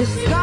The sky